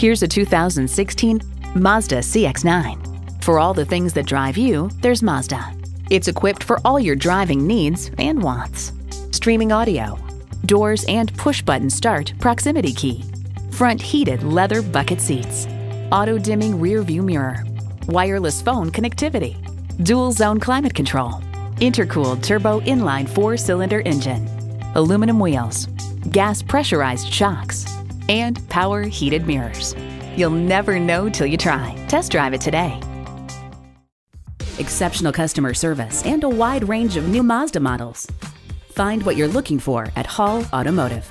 Here's a 2016 Mazda CX-9. For all the things that drive you, there's Mazda. It's equipped for all your driving needs and wants. Streaming audio, doors and push-button start proximity key, front heated leather bucket seats, auto-dimming rear view mirror, wireless phone connectivity, dual zone climate control, intercooled turbo inline four-cylinder engine, aluminum wheels, gas pressurized shocks, and power heated mirrors. You'll never know till you try. Test drive it today. Exceptional customer service and a wide range of new Mazda models. Find what you're looking for at Hall Automotive.